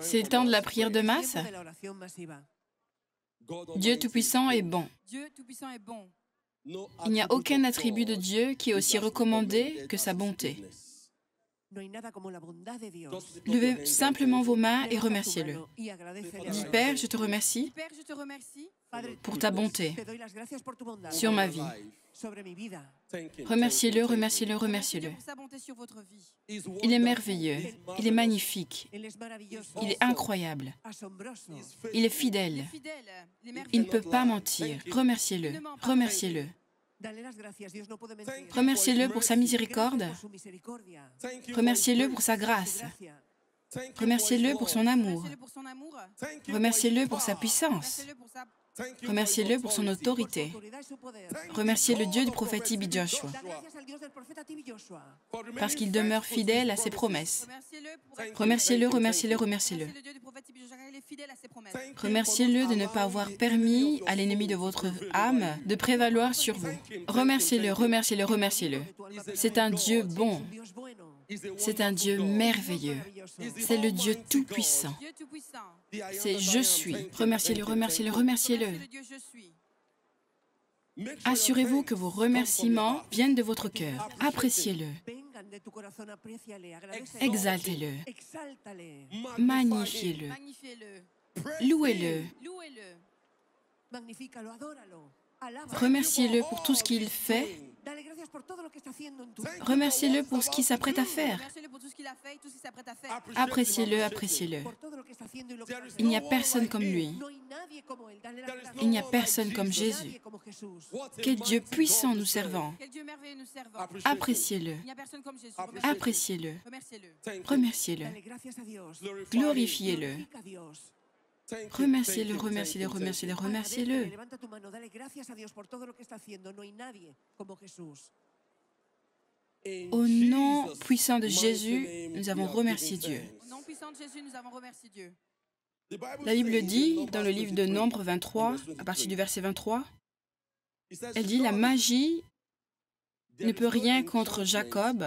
C'est le temps de la prière de masse. Dieu Tout-Puissant est bon. Il n'y a aucun attribut de Dieu qui est aussi recommandé que sa bonté. Levez simplement vos mains et remerciez-le. Dites Père, je te remercie pour ta bonté sur ma vie. Remerciez-le, remerciez-le, remerciez-le. Il est merveilleux, il est magnifique, il est incroyable, il est fidèle, il ne peut pas mentir. Remerciez-le, remerciez-le. Remerciez-le. Pour sa miséricorde. Remerciez-le pour sa grâce. Remerciez-le pour son amour. Remerciez-le pour son amour. Remerciez-le pour sa puissance. Remerciez-le pour son autorité. Remerciez le Dieu du prophète Ibi Joshua, parce qu'il demeure fidèle à ses promesses. Remerciez-le Remerciez-le, remerciez-le. Remerciez-le de ne pas avoir permis à l'ennemi de votre âme de prévaloir sur vous. Remerciez-le, remerciez-le, remerciez-le. C'est un Dieu bon. C'est un Dieu merveilleux. C'est le Dieu tout-puissant. C'est je suis. Remerciez-le, remerciez-le, remerciez-le. Assurez-vous que vos remerciements viennent de votre cœur. Appréciez-le. Exaltez-le. Magnifiez-le. Louez-le. Remerciez-le pour tout ce qu'il fait. Remerciez-le pour ce qu'il s'apprête à faire. Appréciez-le, appréciez-le. Il n'y a personne comme lui. Il n'y a personne comme Jésus. Quel Dieu puissant nous servons. Appréciez-le. Appréciez-le. Remerciez-le. Remerciez-le. Glorifiez-le. Remerciez-le, remerciez-le, remerciez-le, remerciez-le. Au nom puissant de Jésus, nous avons remercié Dieu. Au nom puissant de Jésus, nous avons remercié Dieu. La Bible dit, dans le livre de Nombre 23, à partir du verset 23, elle dit, la magie ne peut rien contre Jacob.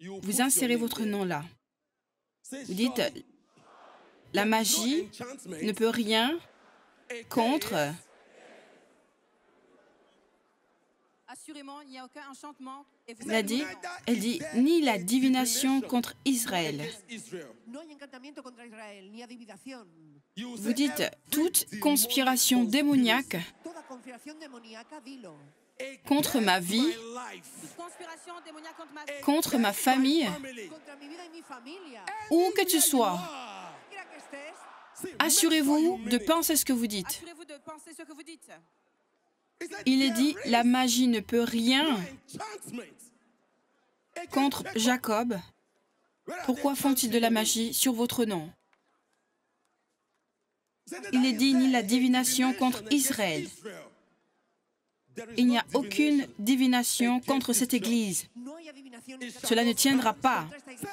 Vous insérez votre nom là. Vous dites, la magie ne peut rien contre. Assurément, il n'y a aucun enchantement. Et vous Elle a dit, elle dit, ni la divination contre Israël. Vous dites, toute conspiration démoniaque contre ma vie, Conspiration démoniaque contre ma vie, contre ma famille, où que tu sois, assurez-vous de penser ce que vous dites. Il est dit, la magie ne peut rien contre Jacob. Pourquoi font-ils de la magie sur votre nom? Il est dit, ni la divination contre Israël. Il n'y a aucune divination contre cette Église. Cela ne tiendra pas.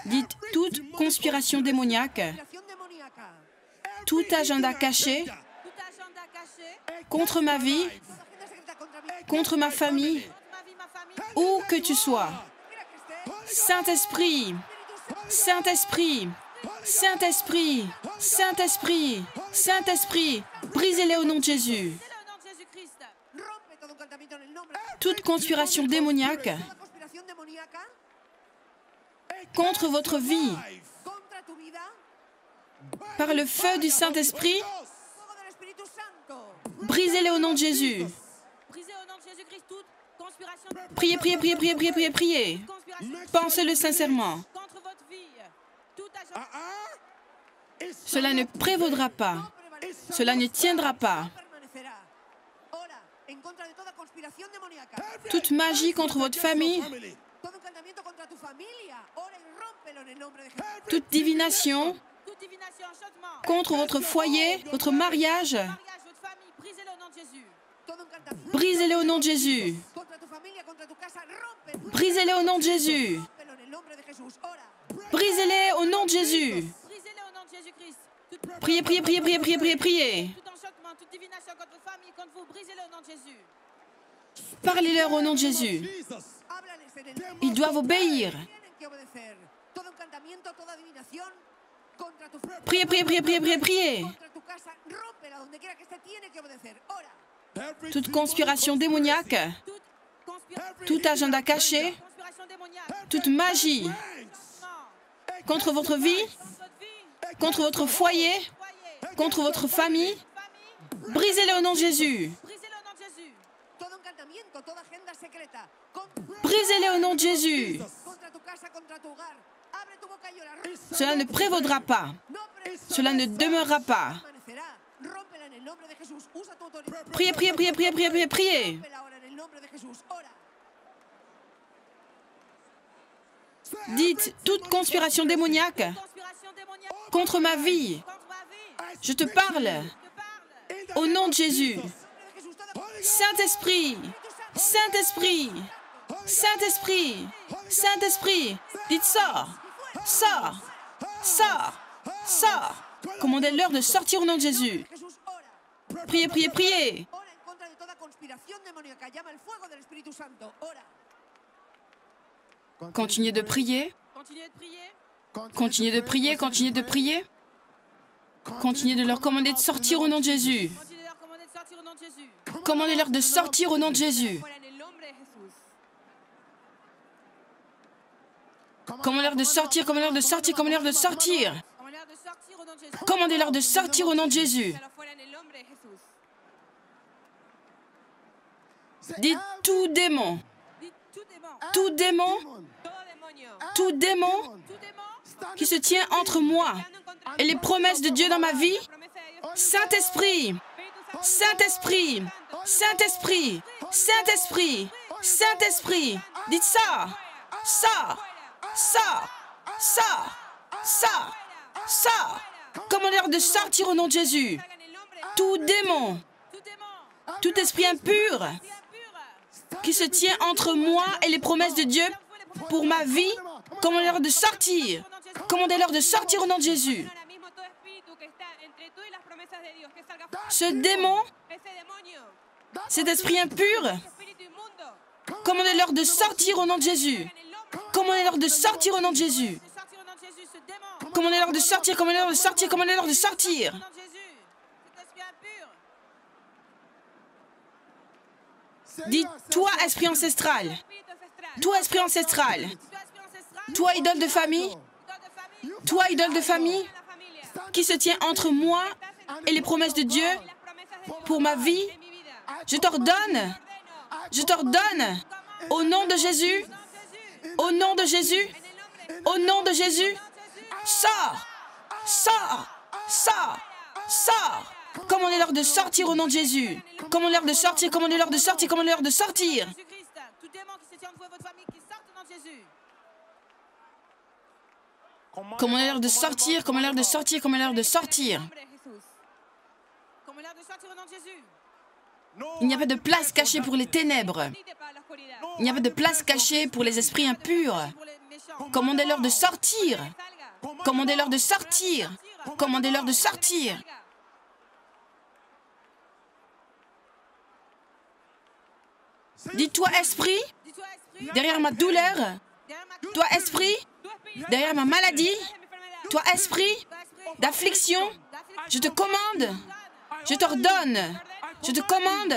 Dites toute conspiration démoniaque, tout agenda caché contre ma vie, contre ma famille, où que tu sois. Saint-Esprit, Saint-Esprit, Saint-Esprit, Saint-Esprit, Saint-Esprit, brisez-les au nom de Jésus. Toute conspiration démoniaque contre votre vie, par le feu du Saint-Esprit, brisez-les au nom de Jésus. Priez, priez, priez, priez, priez, priez, priez. Pensez-le sincèrement. Tout agenda Cela ne prévaudra pas. Cela ne tiendra pas. Toute magie contre votre famille, toute divination contre votre foyer, votre mariage, brisez-le au nom de Jésus. Brisez-les au nom de Jésus. Brisez-les au nom de Jésus. Priez, priez, priez, priez, priez, priez, priez. tout enchantement, toute divination contre votre famille, contre vous, brisez-le au nom de Jésus. Parlez-leur au nom de Jésus. Ils doivent obéir. Priez, priez, priez, priez, priez, priez. Toute conspiration démoniaque, tout agenda caché, toute magie contre votre vie, Contre votre foyer, contre votre famille, brisez-les au nom de Jésus. Brisez-les au nom de Jésus. Cela ne prévaudra pas. Cela ne demeurera pas. Priez, priez, priez, priez, priez, priez, priez. Dites toute conspiration démoniaque contre ma vie. Je te parle au nom de Jésus. Saint-Esprit, Saint-Esprit, Saint-Esprit, Saint-Esprit, dites sors, sors, sors, sors. Commandez-leur de sortir au nom de Jésus. Priez, priez, priez. Continuez de prier, Continuez de prier. continuez de prier, continuez de leur commander de sortir au nom de Jésus. Commandez-leur de sortir au nom de Jésus. Commandez-leur de sortir, commandez-leur de sortir, commandez-leur de sortir. Commandez-leur de sortir au nom de Jésus. Dites tout démon, Dites tout démon, tout démon, todo demonio, tout démon. Tout démon qui se tient entre moi et les promesses de Dieu dans ma vie. Saint-Esprit, Saint-Esprit, Saint-Esprit, Saint-Esprit, Saint-Esprit, dites ça, ça, ça, ça, ça, ça. Commandez-leur de sortir au nom de Jésus. Tout démon, tout esprit impur qui se tient entre moi et les promesses de Dieu pour ma vie, commandez-leur de sortir. Commandez-leur de sortir au nom de Jésus. Ce démon, cet esprit impur, commandez-leur de sortir au nom de Jésus. Commandez-leur de sortir au nom de Jésus. Démon, Commandez-leur de sortir, commandez-leur de sortir, commandez-leur de sortir. au nom de Jésus, cet esprit impur, Dites, toi, esprit ancestral, toi, esprit ancestral, toi, idole de famille, de toi, idole de famille, qui se tient entre moi et les promesses de Dieu de pour ma vie, je t'ordonne, je t'ordonne, au nom de Jésus, au nom de Jésus, au nom de Jésus, sors, sors, sors, sors. Commandez-leur de sortir au nom de Jésus. Commandez-leur de sortir, commandez-leur de sortir, commandez-leur de sortir. Jésus-Christ, tout démon qui se tient entre vous et votre famille, qui sorte au nom de de sortir, de sortir, de sortir. De Jesús. Como l'air de sortir nom de Jésus. Il n'y a pas de place cachée pour les ténèbres. Il n'y a pas de place cachée pour les esprits impurs. Pour les méchants. Commandez-leur de sortir. Commandez-leur de sortir. Commandez-leur de sortir. Dis-toi, esprit, derrière ma douleur, toi, esprit, derrière ma maladie, toi, esprit d'affliction, je te commande, je t'ordonne, je te commande,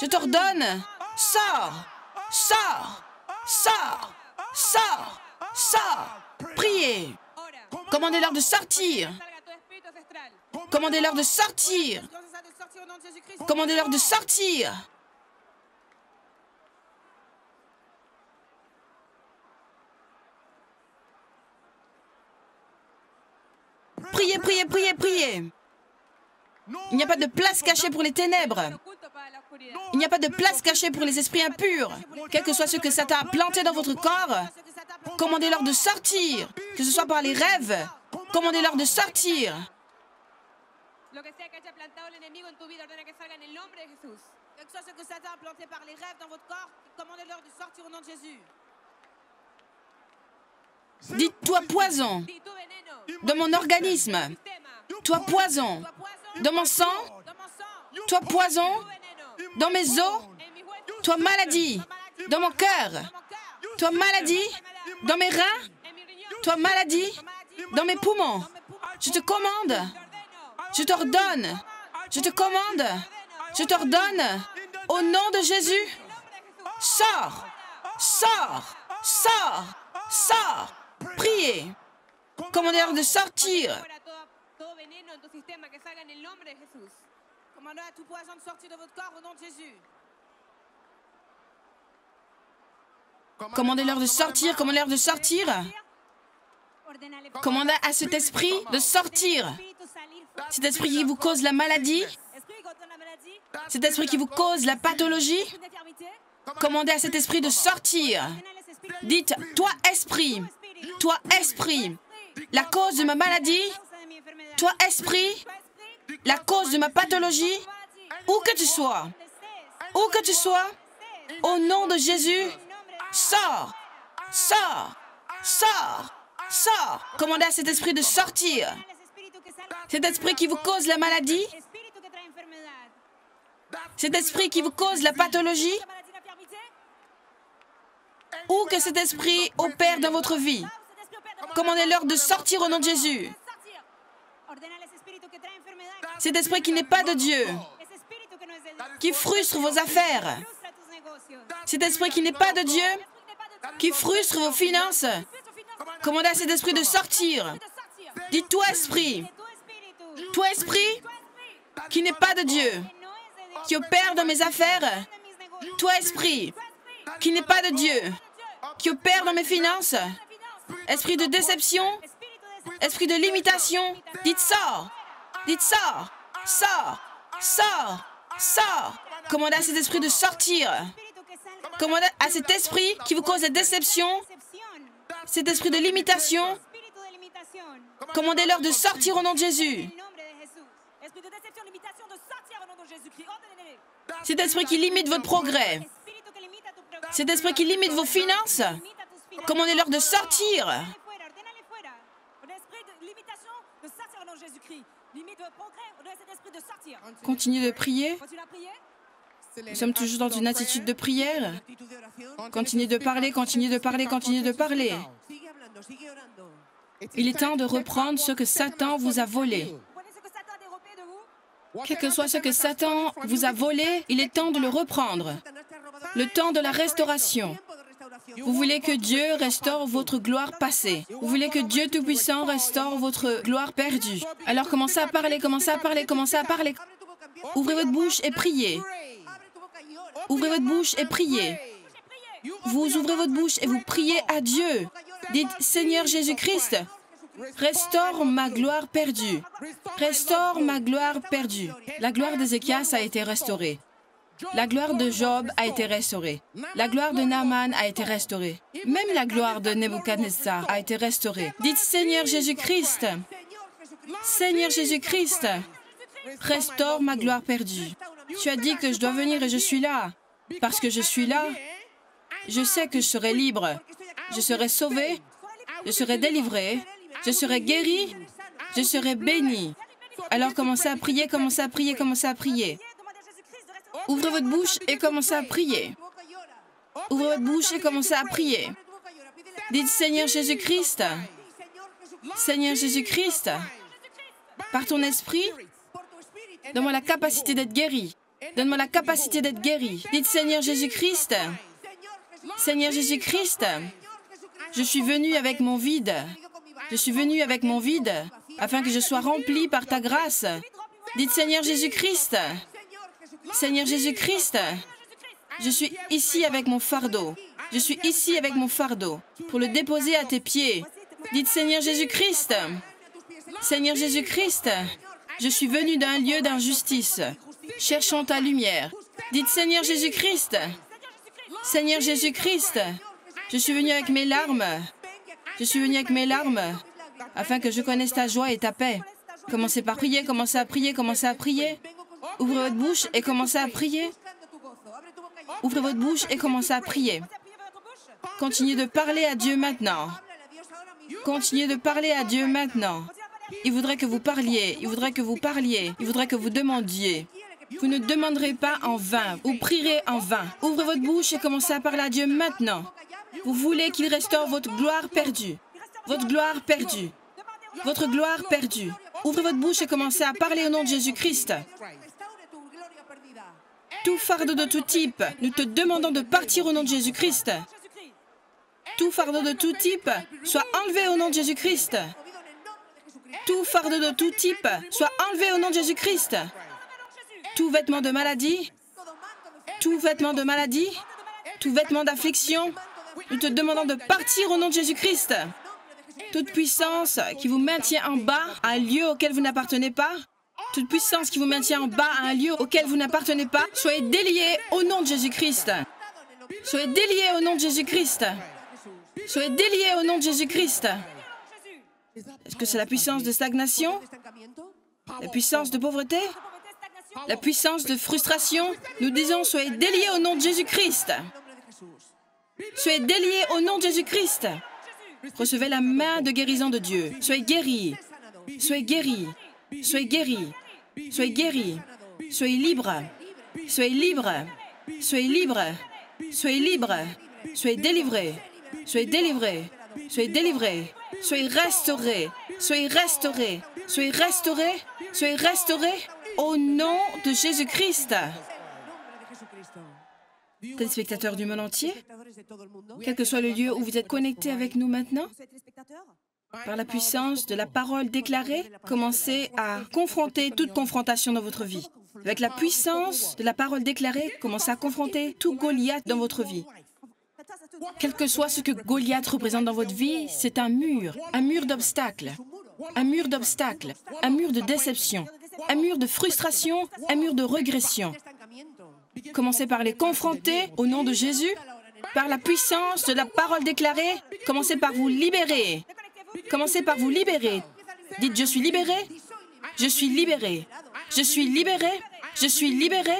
je t'ordonne, sors, sors, sors, sors, sors, priez. Commandez-leur de sortir, commandez-leur de sortir, commandez-leur de sortir. Priez, priez, priez, priez. Il n'y a pas de place cachée pour les ténèbres. Il n'y a pas de place cachée pour les esprits impurs. Quel que soit ce que Satan a planté dans votre corps, commandez-leur de sortir. Que ce soit par les rêves, commandez-leur de sortir. Lo que sea que Satan a planté par les rêves dans votre corps, commandez-leur de sortir au nom de Jésus. Dites-toi poison Dis tu veneno, dans mon organisme. Toi poison toi poison, dans mon sang. Toi poison dans mes os. Toi maladie dans mon cœur, Toi maladie dans mes reins. Toi, maladie, dans mes poumons, je te commande, je t'ordonne, je te commande, je t'ordonne, au nom de Jésus, sors, sors, sors, sors, priez. Commandez-leur de sortir. De sortir de votre corps au nom de Jésus. Commandez-leur de sortir, commandez-leur de sortir? Commandez à cet esprit de sortir? Cet esprit qui vous cause la maladie, cet esprit qui vous cause la pathologie, commandez à cet esprit de sortir? Dites, toi esprit, toi esprit, la cause de ma maladie, Toi, esprit, la cause de ma pathologie, où que tu sois, où que tu sois, au nom de Jésus, sors, sors, sors, sors. Commandez à cet esprit de sortir. Cet esprit qui vous cause la maladie, cet esprit qui vous cause la pathologie, où que cet esprit opère dans votre vie, commandez-leur de sortir au nom de Jésus. Cet esprit qui n'est pas de Dieu, qui frustre vos affaires. Cet esprit qui n'est pas de Dieu, qui frustre vos finances, commandez à cet esprit de sortir. Dites toi esprit, toi esprit qui n'est pas de Dieu, qui opère dans mes affaires, toi esprit qui n'est pas de Dieu, qui opère dans mes finances, esprit de déception, esprit de limitation, dites sors, dites sors, sors, sors, sors. Commandez à cet esprit de sortir. Commandez à cet esprit qui vous cause la déception, Decepción. cet esprit de limitation, commandez-leur de sortir au nom de Jésus. Cet esprit qui limite votre progrès, cet esprit qui limite vos finances, commandez-leur de sortir. Continuez de prier. Nous sommes toujours dans une attitude de prière. Continuez de parler, continuez de parler, continuez de parler. Il est temps de reprendre ce que Satan vous a volé. Quel que soit ce que Satan vous a volé, il est temps de le reprendre. Le temps de la restauration. Vous voulez que Dieu restaure votre gloire passée. Vous voulez que Dieu Tout-Puissant restaure votre gloire perdue. Alors commencez à parler, commencez à parler, commencez à parler. Ouvrez votre bouche et priez. Abre tu boca y ora. Ouvrez votre bouche et priez. Vous ouvrez votre bouche et vous priez à Dieu. Dites, Seigneur Jésus-Christ, restaure ma gloire perdue. Restaure ma gloire perdue. La gloire d'Ézéchias a été restaurée. La gloire de Job a été restaurée. La gloire de Naaman a été restaurée. Même la gloire de Nebuchadnezzar a été restaurée. Dites Seigneur Jésus-Christ, Seigneur Jésus-Christ, restaure ma gloire perdue. Tu as dit que je dois venir et je suis là. Parce que je suis là, je sais que je serai libre. Je serai sauvé, je serai délivré, je serai guéri, je serai béni. Alors commencez à prier, commencez à prier, commencez à prier. Ouvrez votre bouche et commencez à prier. Ouvrez votre bouche et commencez à prier. Dites Seigneur Jésus-Christ, Seigneur Jésus-Christ, par ton esprit, donne-moi la capacité d'être guéri. Donne-moi la capacité d'être guéri. Dites Seigneur Jésus-Christ, Seigneur Jésus-Christ, je suis venu avec mon vide. Je suis venu avec mon vide afin que je sois rempli par ta grâce. Dites Seigneur Jésus-Christ, Seigneur Jésus-Christ, je suis ici avec mon fardeau. Je suis ici avec mon fardeau pour le déposer à tes pieds. Dites Seigneur Jésus-Christ, Seigneur Jésus-Christ, je suis venu d'un lieu d'injustice. Cherchons ta lumière. Dites Seigneur Jésus-Christ, Seigneur Jésus-Christ, je suis venu avec mes larmes. Je suis venu avec mes larmes afin que je connaisse ta joie et ta paix. Commencez par prier, commencez à prier, commencez à prier. Ouvrez votre bouche et commencez à prier. Ouvrez votre bouche et commencez à prier. Continuez de parler à Dieu maintenant. Continuez de parler à Dieu maintenant. Il voudrait que vous parliez, il voudrait que vous parliez, il voudrait que vous demandiez. Vous ne demanderez pas en vain, vous prierez en vain. Ouvrez votre bouche et commencez à parler à Dieu maintenant. Vous voulez qu'il restaure votre gloire perdue. Votre gloire perdue. Votre gloire perdue. Ouvrez votre bouche et commencez à parler au nom de Jésus-Christ. Tout fardeau de tout type, nous te demandons de partir au nom de Jésus-Christ. Tout fardeau de tout type soit enlevé au nom de Jésus-Christ. Tout fardeau de tout type soit enlevé au nom de Jésus-Christ. Tout vêtement de maladie, tout vêtement de maladie, tout vêtement d'affliction, nous te demandons de partir au nom de Jésus-Christ. Toute puissance qui vous maintient en bas à un lieu auquel vous n'appartenez pas, toute puissance qui vous maintient en bas à un lieu auquel vous n'appartenez pas, soyez déliés au nom de Jésus-Christ. Soyez déliés au nom de Jésus-Christ. Soyez déliés au nom de Jésus-Christ. Est-ce que c'est la puissance de stagnation? La puissance de pauvreté? La puissance de frustration Nous disons soyez déliés au nom de Jésus-Christ. Soyez déliés au nom de Jésus-Christ. Recevez la main de guérison de Dieu. Soyez guéris. Soyez guéris. Soyez guéris. Soyez guéris. Soyez libres. Soyez libres. Soyez libres. Soyez libres. Soyez délivrés. Soyez délivrés. Soyez délivrés. Soyez restaurés. Soyez restaurés. Soyez restaurés. Soyez restaurés au nom de Jésus-Christ. Téléspectateurs du monde entier, quel que soit le lieu où vous êtes connectés avec nous maintenant, par la puissance de la parole déclarée, commencez à confronter toute confrontation dans votre vie. Avec la puissance de la parole déclarée, commencez à confronter tout Goliath dans votre vie. Quel que soit ce que Goliath représente dans votre vie, c'est un mur, un mur d'obstacles, un mur d'obstacles, un mur de déception, un mur de frustration, un mur de régression. Commencez par les confronter au nom de Jésus, par la puissance de la parole déclarée. Commencez par vous libérer. Commencez par vous libérer. Dites, je suis libéré. Je suis libéré. Je suis libéré. Je suis libéré.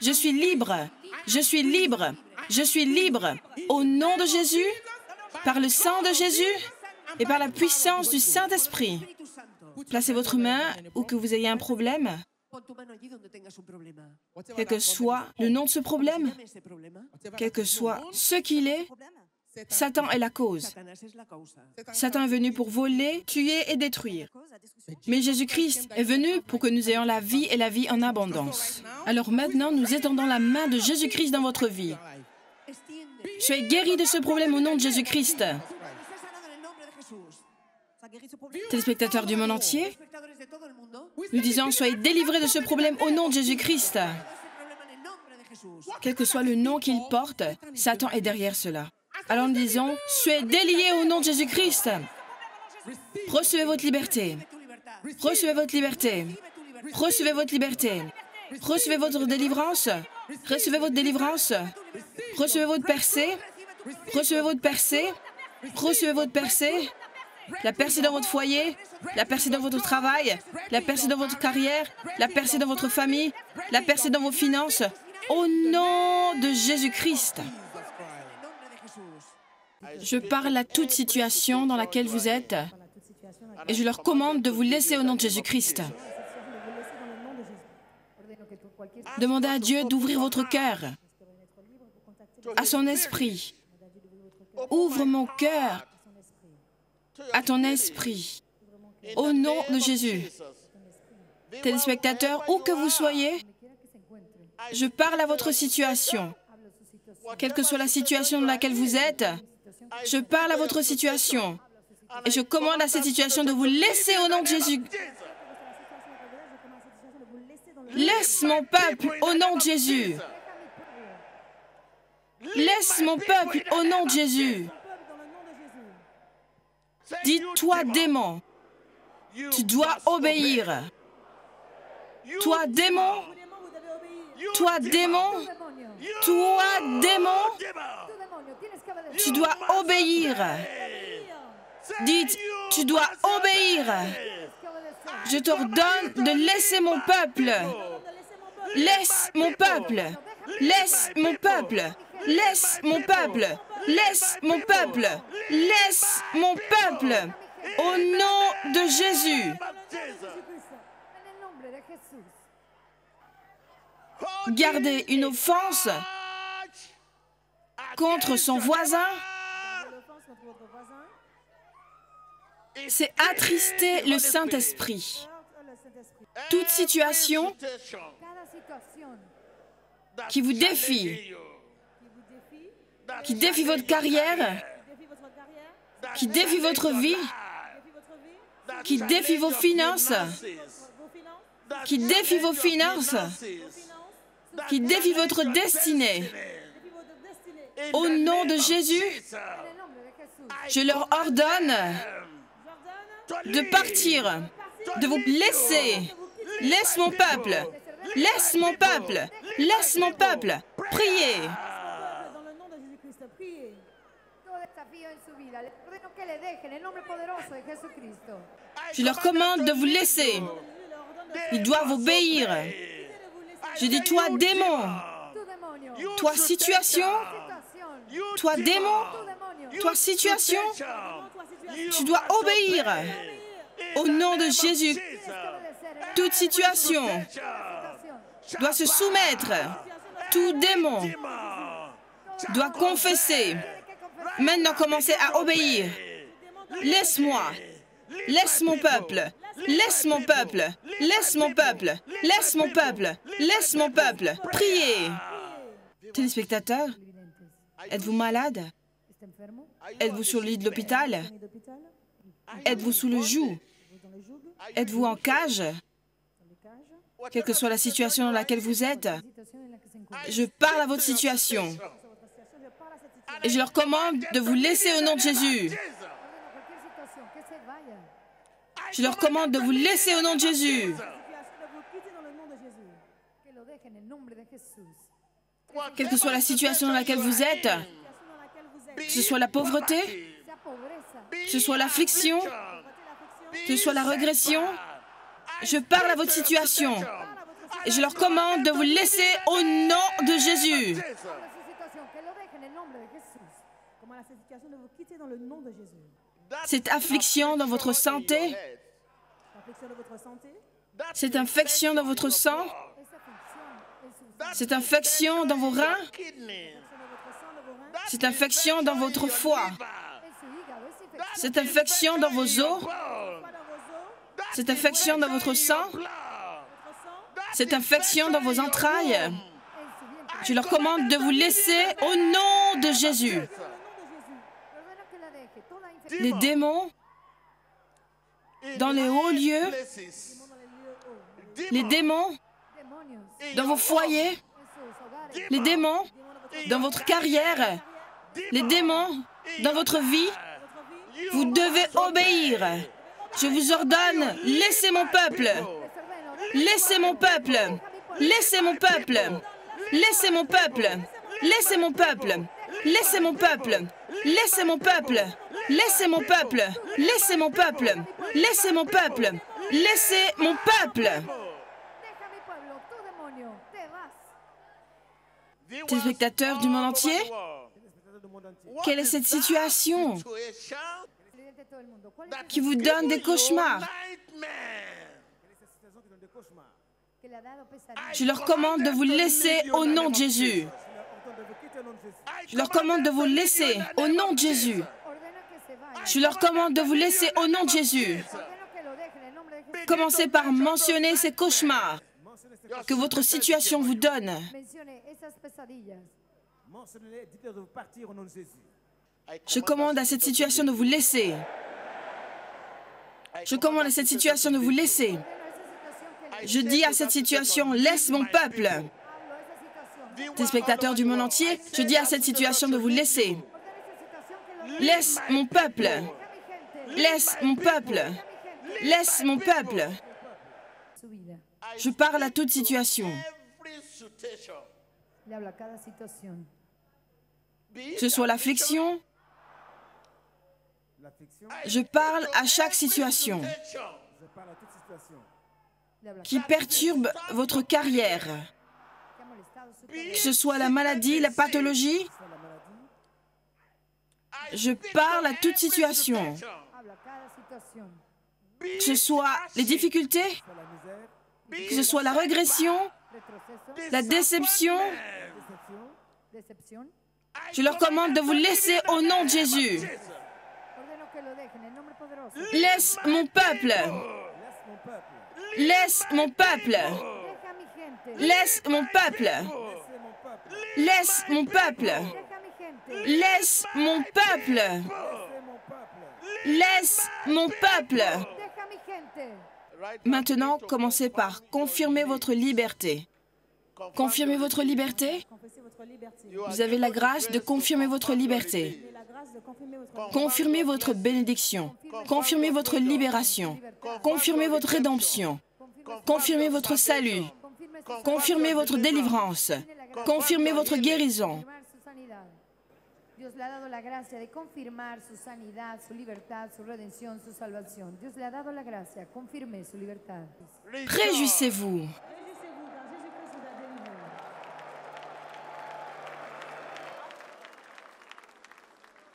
Je suis libre. Je suis libre. Je suis libre. Au nom de Jésus, par le sang de Jésus et par la puissance du Saint-Esprit. Placez votre main où que vous ayez un problème, quel que soit le nom de ce problème, quel que soit ce qu'il est, Satan est la cause. Satan est venu pour voler, tuer et détruire. Mais Jésus-Christ est venu pour que nous ayons la vie et la vie en abondance. Alors maintenant, nous étendons la main de Jésus-Christ dans votre vie. Soyez guéris de ce problème au nom de Jésus-Christ. Sé sanado en el nombre de Jesús. Téléspectateurs du monde entier, nous disons soyez délivrés de ce problème au nom de Jésus-Christ. Quel que soit le nom qu'il porte, Satan est derrière cela. Alors nous disons soyez déliés au nom de Jésus-Christ. Recevez votre liberté. Recevez votre liberté. Recevez votre liberté. Recevez votre délivrance. Recevez votre délivrance. Recevez votre percée. Recevez votre percée. Recevez votre percée. La percée dans votre foyer. La percée dans votre travail. La percée dans votre carrière. La percée dans votre famille. La percée dans vos finances. Au nom de Jésus-Christ. Je parle à toute situation dans laquelle vous êtes et je leur commande de vous laisser au nom de Jésus-Christ. Demandez à Dieu d'ouvrir votre cœur à son esprit. Ouvre mon cœur à ton esprit. Au nom de Jésus. Téléspectateurs, où que vous soyez, je parle à votre situation. Quelle que soit la situation dans laquelle vous êtes, je parle à votre situation. Et je commande à cette situation de vous laisser au nom de Jésus. Laisse mon peuple au nom de Jésus. Laisse mon peuple au nom de Jésus. Dis-toi démon, tu dois obéir. Toi démon, toi démon, toi démon, tu dois obéir. Dites, tu dois obéir. Je t'ordonne de laisser mon peuple. Laisse mon peuple. Laisse mon peuple. Laisse mon peuple. Laisse mon peuple. Laisse mon peuple. Au nom de Jésus. Garder une offense contre son voisin c'est attrister le Saint-Esprit. Toute situation qui vous défie, qui défie votre carrière, qui défie votre vie, qui défie vos finances, qui défie vos finances, qui défie votre destinée. Au nom de Jésus, je leur ordonne de partir, de vous laisser. Laisse mon peuple, laisse mon peuple, laisse mon peuple. Priez. Dans le nom de Jésus-Christ, priez. Todo Je leur commande de vous laisser. Ils doivent obéir. Je dis, toi démon, toi situation, toi démon, toi situation, tu dois obéir. Au nom de Jésus, toute situation doit se soumettre. Tout démon doit confesser. Maintenant, commencez à obéir. Laisse-moi. Laisse mon peuple. Laisse mon peuple. Laisse mon peuple. Laisse mon peuple. Laisse mon peuple. Priez. Téléspectateurs, êtes-vous malade? Êtes-vous sur le lit de l'hôpital? Êtes-vous sous le joug? Êtes-vous en cage? Quelle que soit la situation dans laquelle vous êtes, je parle à votre situation, je parle à cette situation. Et je leur commande de vous laisser au nom de Jésus. Je leur commande de vous laisser au nom de Jésus. Quelle que soit la situation dans laquelle vous êtes, que ce soit la pauvreté, que ce soit l'affliction, que ce soit la régression, je parle à votre situation. Et je leur commande de vous laisser au nom de Jésus. Sobre su situación. Que lo deje en el nombre de Jesús. Comment la situation de vous quitter dans le nom de Jésus. Cette affliction dans votre santé, cette infection dans votre sang, cette infection dans vos reins, cette infection dans votre foie, cette infection dans vos os, cette infection dans votre sang, cette infection dans vos entrailles. Je leur commande de vous laisser au nom de Jésus. Ordeno que la deje. Toda infección. Les démons dans les hauts lieux, les démons dans vos foyers, les démons. dans votre carrière, les démons. dans votre vie, vous devez obéir. Je vous ordonne, laissez mon peuple, laissez mon peuple, laissez mon peuple, laissez mon peuple, laissez mon peuple, laissez mon peuple, laissez mon peuple, laissez mon peuple, laissez mon peuple, laissez mon peuple, laissez mon peuple. Téléspectateurs du monde entier, quelle est cette situation? Evidente todo el mundo. ¿Cuál es qui vous donne des cauchemars? Je leur commande de vous laisser au nom de Jésus. Je leur commande de vous laisser au nom de Jésus. Ordeno que se vaya. Je leur commande de vous laisser au nom de Jésus. Commencez par mentionner ces cauchemars que votre situation vous donne. Je commande à cette situation de vous laisser. Je commande à cette situation de vous laisser. Je dis à cette situation, laisse mon peuple. Des spectateurs du monde entier, je dis à cette situation de vous laisser. Laisse mon peuple. Laisse mon peuple. Laisse mon peuple. Je parle à toute situation. Que ce soit l'affliction, je parle à chaque situation qui perturbe votre carrière, que ce soit la maladie, la pathologie, je parle à toute situation. Que ce soit les difficultés, que ce soit la régression, la déception, je leur commande de vous laisser au nom de Jésus. Laisse mon peuple. Laisse mon peuple. Laisse mon peuple. Laisse mon peuple. Laisse mon peuple. Laisse mon peuple. Maintenant, commencez par confirmer votre liberté. Confirmez votre liberté? Vous avez la grâce de confirmer votre liberté. Confirmez votre bénédiction. Confirmez votre libération. Confirmez votre rédemption. Confirmez votre salut. Confirmez votre délivrance. Confirmez votre guérison. Dios le ha dado la gracia de confirmar su sanidad, su libertad, su redención, su salvación. Dios le ha dado la gracia, confirme su libertad. Réjouissez-vous.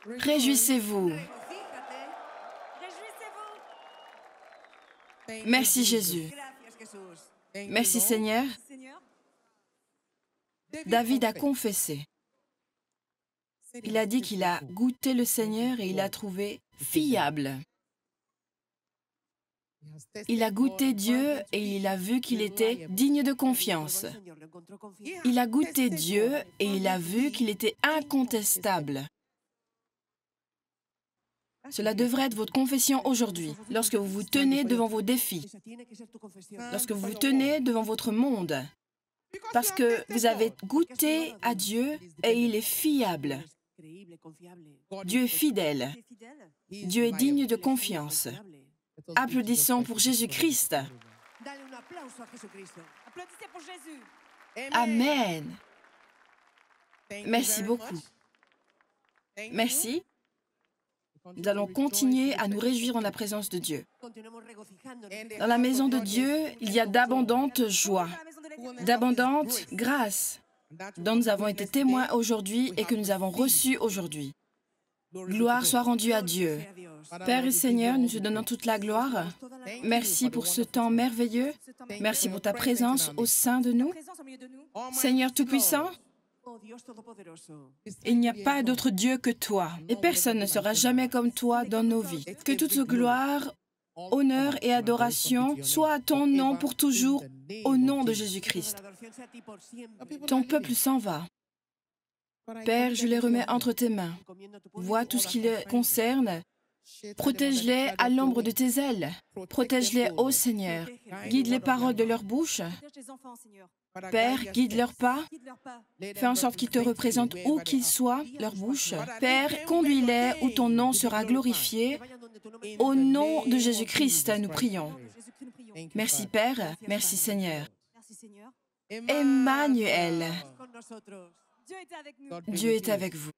Réjouissez-vous. Merci Jésus. Merci. Seigneur, David a confessé. Il a dit qu'il a goûté le Seigneur et il a trouvé fiable. Il a goûté Dieu et il a vu qu'il était digne de confiance. Il a goûté Dieu et il a vu qu'il était incontestable. Cela devrait être votre confession aujourd'hui, lorsque vous vous tenez devant vos défis, lorsque vous vous tenez devant votre monde, parce que vous avez goûté à Dieu et il est fiable. Dieu est fidèle. Dieu est digne de confiance. Applaudissons pour Jésus-Christ. Amen. Merci beaucoup. Merci. Nous allons continuer à nous réjouir en la présence de Dieu. Dans la maison de Dieu, il y a d'abondantes joies, d'abondantes grâces dont nous avons été témoins aujourd'hui et que nous avons reçues aujourd'hui. Gloire soit rendue à Dieu. Père et Seigneur, nous te donnons toute la gloire. Merci pour ce temps merveilleux. Merci pour ta présence au sein de nous. Seigneur Tout-Puissant, il n'y a pas d'autre Dieu que toi, et personne ne sera jamais comme toi dans nos vies. Que toute gloire, honneur et adoration soient à ton nom pour toujours, au nom de Jésus-Christ. Ton peuple s'en va. Père, je les remets entre tes mains. Vois tout ce qui les concerne. Protège-les à l'ombre de tes ailes. Protège-les, ô Seigneur. Guide les paroles de leur bouche. Père. Guide leurs pas. Fais en sorte qu'ils te représentent où qu'ils soient, leur bouche. Père, conduis-les où ton nom sera glorifié. Au nom de Jésus-Christ, nous prions. Merci Père, merci Seigneur. Emmanuel. Dieu est avec vous.